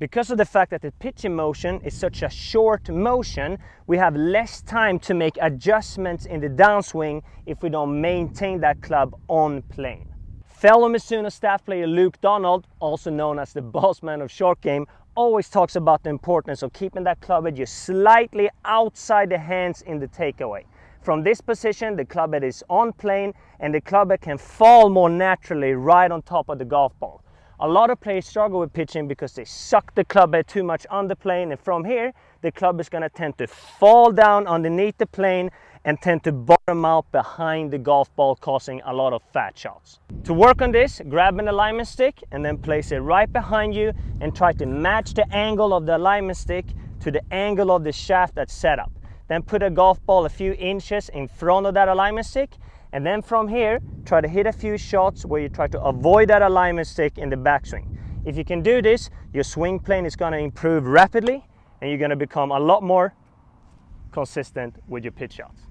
Because of the fact that the pitching motion is such a short motion, we have less time to make adjustments in the downswing if we don't maintain that club on plane. Fellow Mizuno staff player Luke Donald, also known as the boss man of short game, always talks about the importance of keeping that club head just slightly outside the hands in the takeaway. From this position, the club head is on plane and the club head can fall more naturally right on top of the golf ball. A lot of players struggle with pitching because they suck the club head too much on the plane and from here the club is going to tend to fall down underneath the plane and tend to bottom out behind the golf ball causing a lot of fat shots. To work on this, grab an alignment stick and then place it right behind you and try to match the angle of the alignment stick to the angle of the shaft that's set up. Then put a golf ball a few inches in front of that alignment stick and then from here, try to hit a few shots where you try to avoid that alignment stick in the backswing. If you can do this, your swing plane is going to improve rapidly and you're going to become a lot more consistent with your pitch shots.